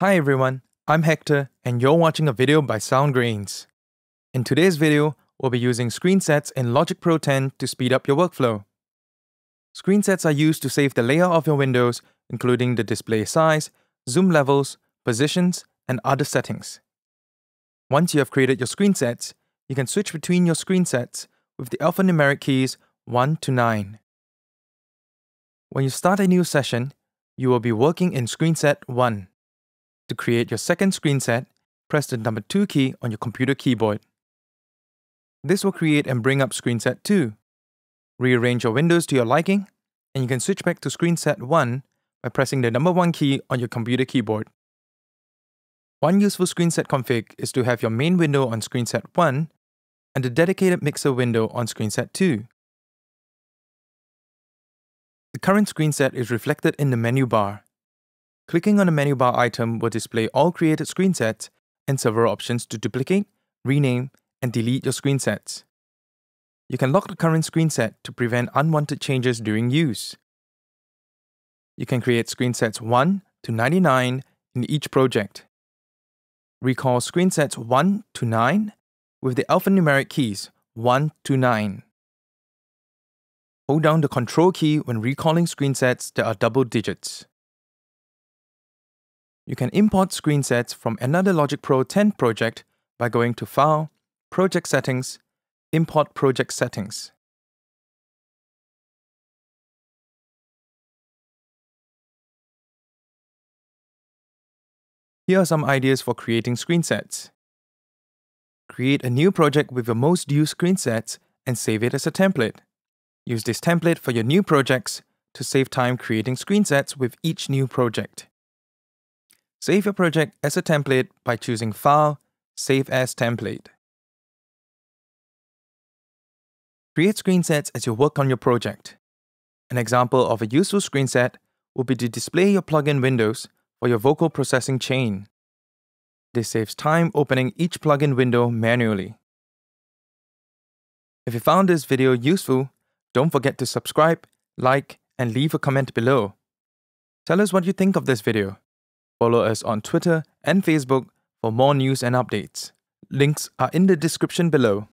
Hi everyone, I'm Hector and you're watching a video by SoundGrains. In today's video, we'll be using screen sets in Logic Pro 10 to speed up your workflow. Screen sets are used to save the layout of your windows, including the display size, zoom levels, positions, and other settings. Once you have created your screen sets, you can switch between your screen sets with the alphanumeric keys 1 to 9. When you start a new session, you will be working in screen set 1. To create your second screen set, press the number 2 key on your computer keyboard. This will create and bring up screen set 2. Rearrange your windows to your liking, and you can switch back to screen set 1 by pressing the number 1 key on your computer keyboard. One useful screen set config is to have your main window on screen set 1 and the dedicated mixer window on screen set 2. The current screen set is reflected in the menu bar. Clicking on a menu bar item will display all created screen sets and several options to duplicate, rename, and delete your screen sets. You can lock the current screen set to prevent unwanted changes during use. You can create screen sets 1 to 99 in each project. Recall screen sets 1 to 9 with the alphanumeric keys 1 to 9. Hold down the Control key when recalling screen sets that are double digits. You can import screen sets from another Logic Pro 10 project by going to File, Project Settings, Import Project Settings. Here are some ideas for creating screen sets. Create a new project with your most used screen sets and save it as a template. Use this template for your new projects to save time creating screen sets with each new project. Save your project as a template by choosing File, Save as Template. Create screen sets as you work on your project. An example of a useful screen set would be to display your plugin windows for your vocal processing chain. This saves time opening each plugin window manually. If you found this video useful, don't forget to subscribe, like, and leave a comment below. Tell us what you think of this video. Follow us on Twitter and Facebook for more news and updates. Links are in the description below.